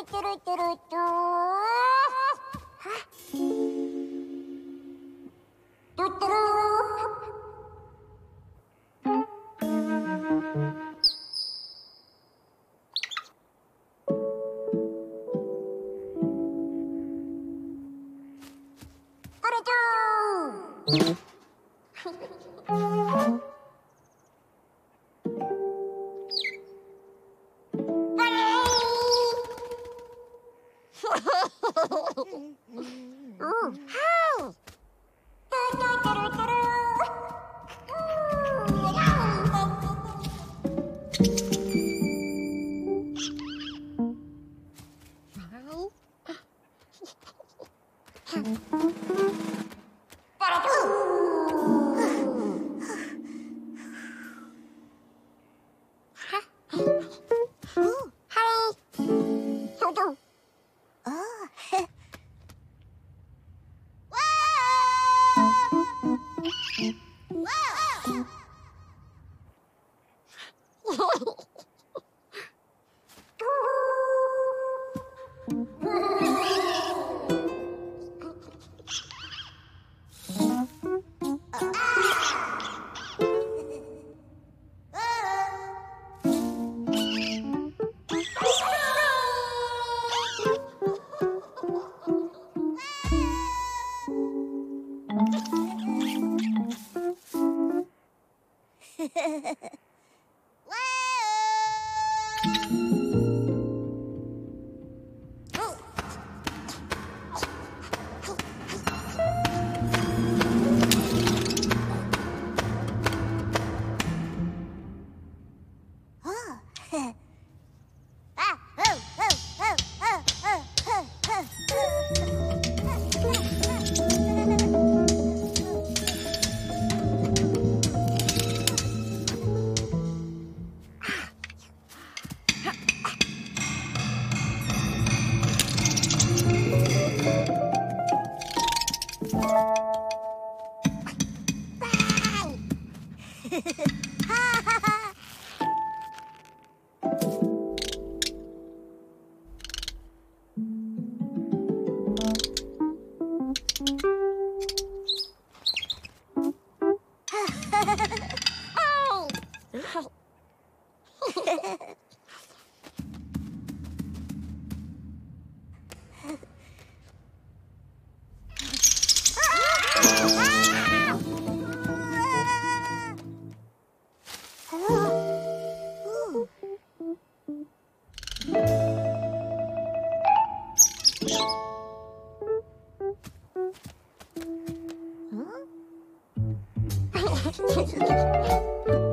るトゥルトゥルトゥトゥトゥルトゥルトゥル How? Well... Ha ha ha. thank you 操！